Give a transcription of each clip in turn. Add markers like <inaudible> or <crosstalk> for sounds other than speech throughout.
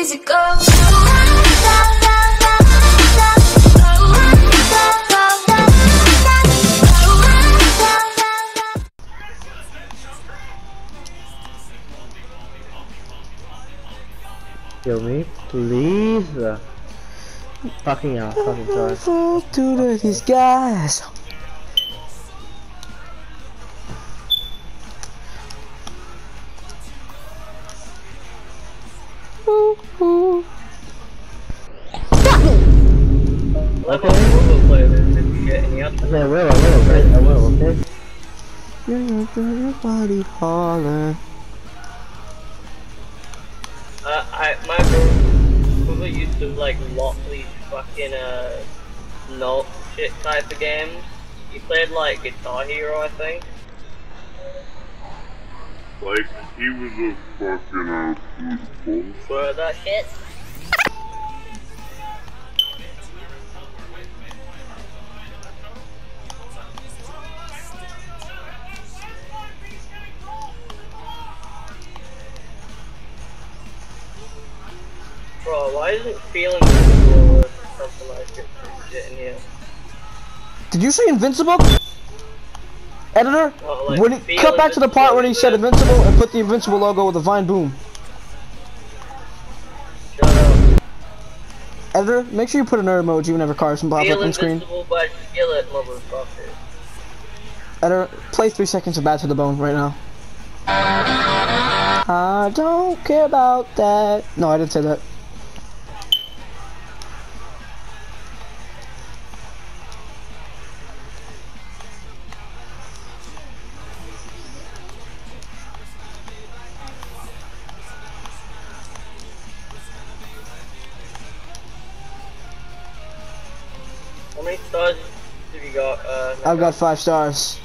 easy go. Kill me, please. Fucking out, fucking sorry. Fall to these guys. Any up. I will, I will, okay? I will, okay? Yeah, everybody holler. Uh, I, my brother used to like lot these fucking uh, note shit type of games. He played like Guitar Hero, I think. Like, he was a fucking absolute bull. For that shit. Bro, why isn't feeling comfortable or something like it shit in here? Did you say invincible? Editor, Oh, like, when he, cut back to the part when he said invincible. and put the invincible logo with the vine boom. Editor, make sure you put a nerd emoji whenever Carson pops up Feel on screen. but kill it. Editor, play three seconds of Bad to the Bone right now. I don't care about that. No, I didn't say that. How many stars have you got? Uh, I've got five stars.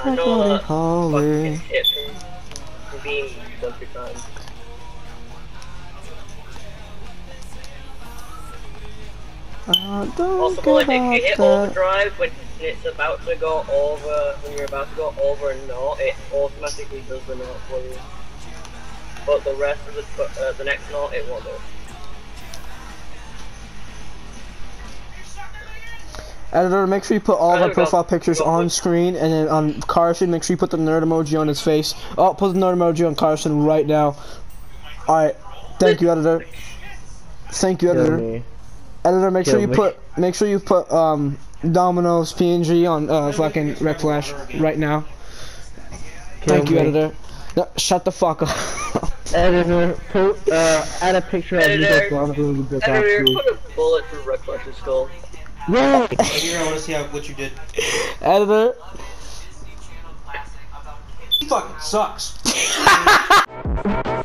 I know that fucking hit from being every time. I don't Also, care like, if you about hit that. overdrive when it's about to go over, when you're about to go over a note, it automatically does the note for you. But the rest of the uh, the next note, it won't do. Editor, make sure you put all of There our go. profile pictures Go on with- screen, and then on Carson, make sure you put the nerd emoji on his face. Oh, put the nerd emoji on Carson right now. Alright, thank you, editor. Thank you, editor. me. Editor, make sure you me. put make sure you put um Domino's PNG on uh fucking Rec Flash right now. Kill Thank you, editor. No, shut the fuck up. Editor, put, uh, add a picture of you Editor. just on the book Editor, actually. put a bullet through Rec Flash's skull. No! Here, I want to see how what you did. editor. He fucking sucks. <laughs>